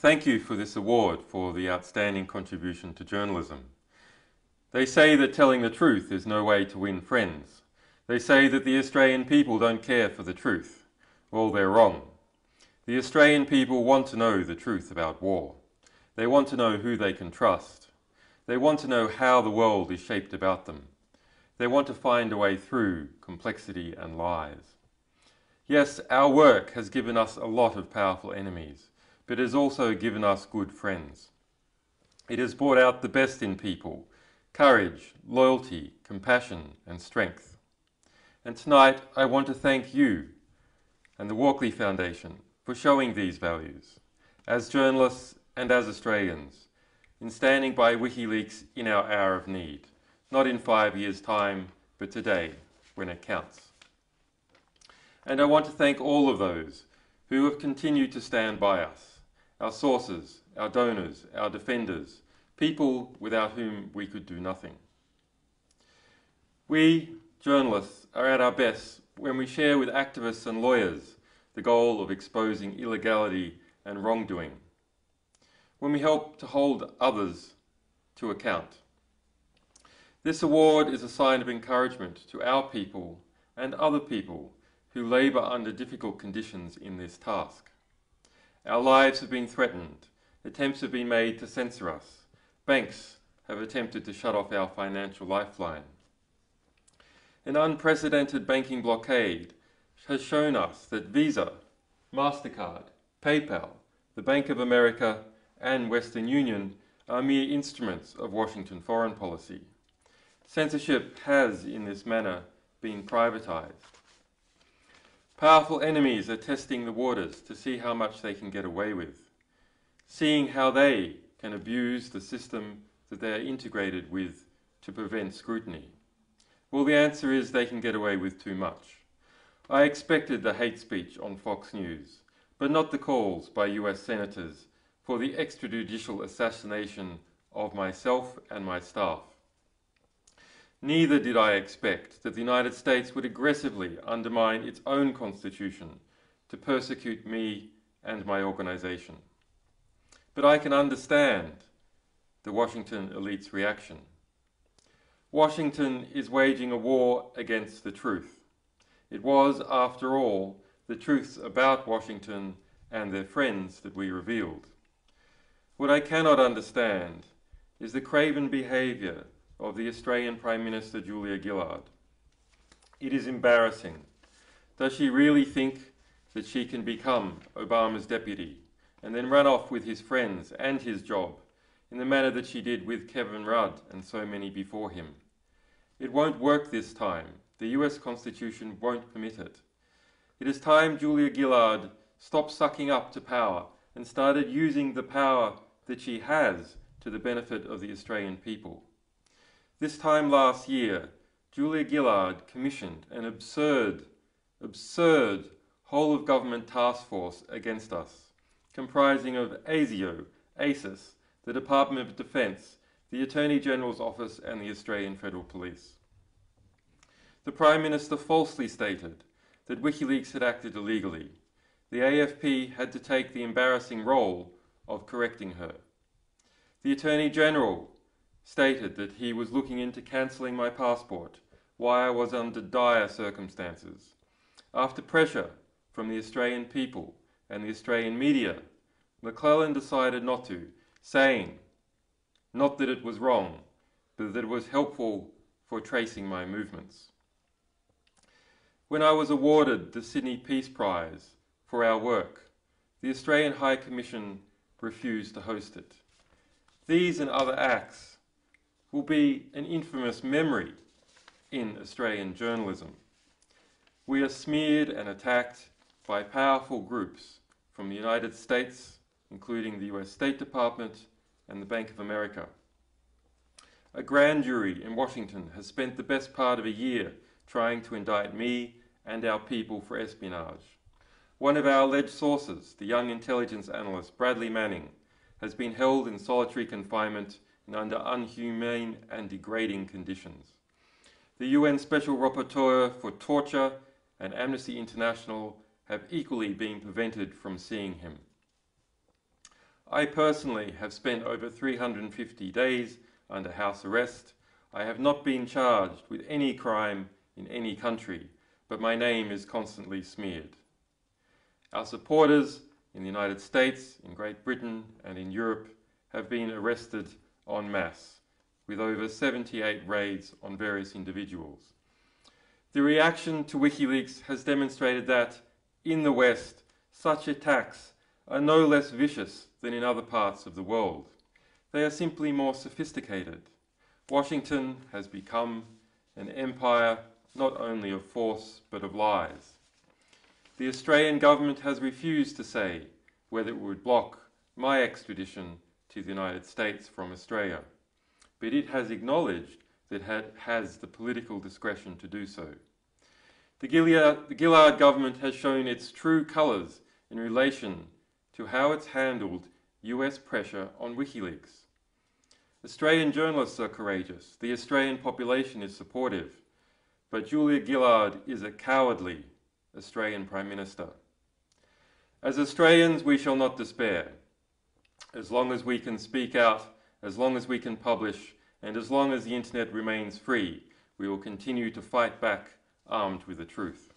Thank you for this award for the outstanding contribution to journalism. They say that telling the truth is no way to win friends. They say that the Australian people don't care for the truth. Well, they're wrong. The Australian people want to know the truth about war. They want to know who they can trust. They want to know how the world is shaped about them. They want to find a way through complexity and lies. Yes, our work has given us a lot of powerful enemies, but it has also given us good friends. It has brought out the best in people, courage, loyalty, compassion and strength. And tonight I want to thank you and the Walkley Foundation for showing these values, as journalists and as Australians, in standing by WikiLeaks in our hour of need, not in five years' time, but today, when it counts. And I want to thank all of those who have continued to stand by us, our sources, our donors, our defenders, people without whom we could do nothing. We, journalists, are at our best when we share with activists and lawyers the goal of exposing illegality and wrongdoing, when we help to hold others to account. This award is a sign of encouragement to our people and other people who labour under difficult conditions in this task. Our lives have been threatened, attempts have been made to censor us, banks have attempted to shut off our financial lifeline. An unprecedented banking blockade has shown us that Visa, MasterCard, PayPal, the Bank of America and Western Union are mere instruments of Washington foreign policy. Censorship has, in this manner, been privatised. Powerful enemies are testing the waters to see how much they can get away with, seeing how they can abuse the system that they are integrated with to prevent scrutiny. Well, the answer is they can get away with too much. I expected the hate speech on Fox News, but not the calls by US senators for the extrajudicial assassination of myself and my staff. Neither did I expect that the United States would aggressively undermine its own constitution to persecute me and my organization. But I can understand the Washington elite's reaction. Washington is waging a war against the truth. It was, after all, the truths about Washington and their friends that we revealed. What I cannot understand is the craven behaviour of the Australian Prime Minister Julia Gillard. It is embarrassing. Does she really think that she can become Obama's deputy and then run off with his friends and his job in the manner that she did with Kevin Rudd and so many before him? It won't work this time. The US Constitution won't permit it. It is time Julia Gillard stopped sucking up to power and started using the power that she has to the benefit of the Australian people. This time last year, Julia Gillard commissioned an absurd, absurd whole of government task force against us, comprising of ASIO, ASIS, the Department of Defence, the Attorney General's Office and the Australian Federal Police. The Prime Minister falsely stated that WikiLeaks had acted illegally. The AFP had to take the embarrassing role of correcting her. The Attorney General stated that he was looking into cancelling my passport why I was under dire circumstances. After pressure from the Australian people and the Australian media, McClelland decided not to, saying not that it was wrong, but that it was helpful for tracing my movements. When I was awarded the Sydney Peace Prize for our work, the Australian High Commission refused to host it. These and other acts will be an infamous memory in Australian journalism. We are smeared and attacked by powerful groups from the United States, including the US State Department and the Bank of America. A grand jury in Washington has spent the best part of a year trying to indict me and our people for espionage. One of our alleged sources, the young intelligence analyst Bradley Manning, has been held in solitary confinement and under unhumane and degrading conditions. The UN Special Rapporteur for Torture and Amnesty International have equally been prevented from seeing him. I personally have spent over 350 days under house arrest. I have not been charged with any crime in any country, but my name is constantly smeared. Our supporters in the United States, in Great Britain, and in Europe have been arrested en masse, with over 78 raids on various individuals. The reaction to WikiLeaks has demonstrated that, in the West, such attacks are no less vicious than in other parts of the world. They are simply more sophisticated. Washington has become an empire not only of force but of lies. The Australian government has refused to say whether it would block my extradition to the United States from Australia, but it has acknowledged that it has the political discretion to do so. The Gillard, the Gillard government has shown its true colours in relation to how it's handled US pressure on WikiLeaks. Australian journalists are courageous, the Australian population is supportive, but Julia Gillard is a cowardly Australian Prime Minister. As Australians, we shall not despair. As long as we can speak out, as long as we can publish, and as long as the internet remains free, we will continue to fight back armed with the truth.